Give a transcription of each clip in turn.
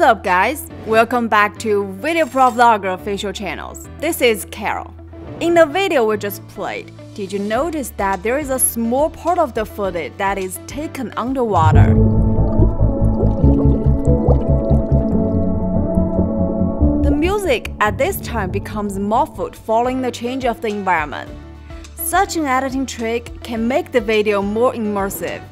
up guys? Welcome back to VideoProc Vlogger official channels. This is Carol. In the video we just played, did you notice that there is a small part of the footage that is taken underwater? The music at this time becomes muffled following the change of the environment. Such an editing trick can make the video more immersive.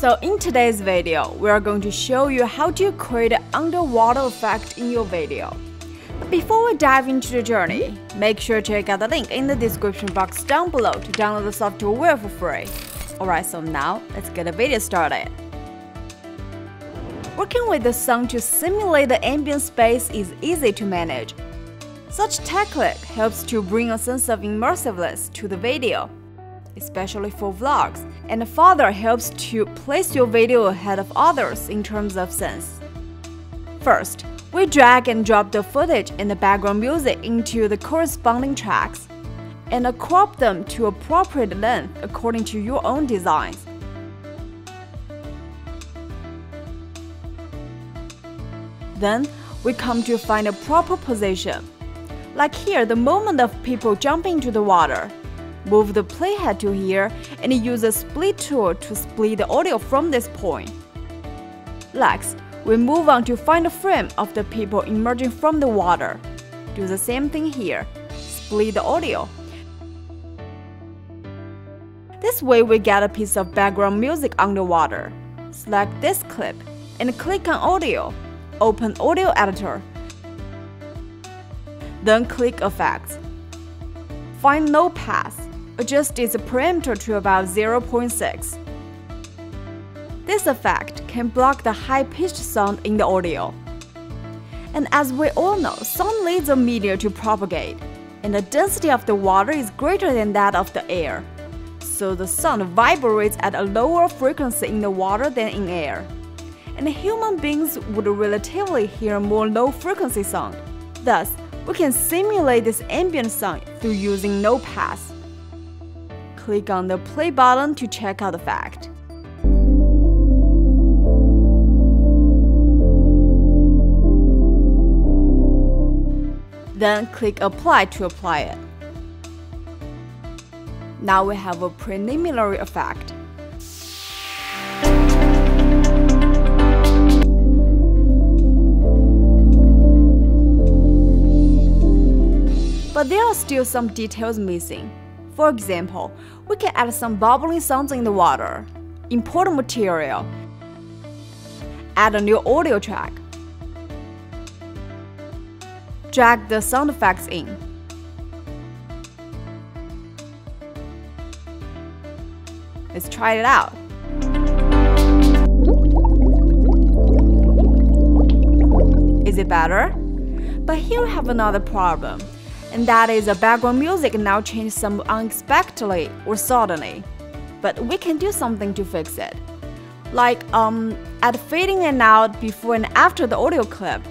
So in today's video, we are going to show you how to create an underwater effect in your video. But before we dive into the journey, make sure to check out the link in the description box down below to download the software for free. Alright, so now let's get the video started. Working with the sound to simulate the ambient space is easy to manage. Such technique helps to bring a sense of immersiveness to the video especially for vlogs, and further helps to place your video ahead of others in terms of sense. First, we drag and drop the footage and the background music into the corresponding tracks, and crop them to appropriate length according to your own designs. Then, we come to find a proper position. Like here, the moment of people jumping into the water. Move the playhead to here and use the split tool to split the audio from this point. Next, we move on to find the frame of the people emerging from the water. Do the same thing here. Split the audio. This way we get a piece of background music underwater. Select this clip and click on Audio. Open Audio Editor. Then click Effects. Find Low Pass adjust its parameter to about 0.6. This effect can block the high-pitched sound in the audio. And as we all know, sound needs a medium to propagate, and the density of the water is greater than that of the air. So the sound vibrates at a lower frequency in the water than in air. And human beings would relatively hear more low-frequency sound. Thus, we can simulate this ambient sound through using low pass click on the play button to check out the fact. Then click apply to apply it. Now we have a preliminary effect. But there are still some details missing. For example, we can add some bubbling sounds in the water, import material, add a new audio track, drag the sound effects in. Let's try it out. Is it better? But here we have another problem and that is the background music now changed some unexpectedly or suddenly. But we can do something to fix it. Like um, add fading in and out before and after the audio clip.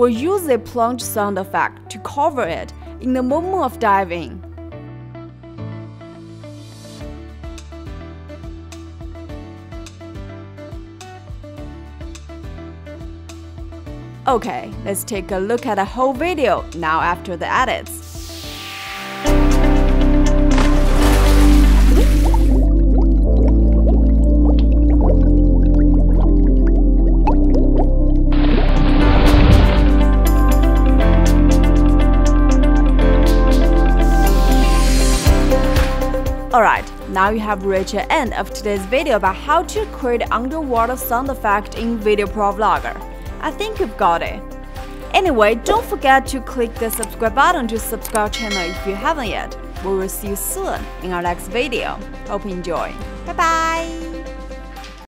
Or use a plunge sound effect to cover it in the moment of diving. Okay, let's take a look at the whole video now after the edits. Alright, now you have reached the end of today's video about how to create underwater sound effect in VideoProc Vlogger. I think you've got it. Anyway, don't forget to click the subscribe button to subscribe channel if you haven't yet. We will see you soon in our next video. Hope you enjoy. Bye bye!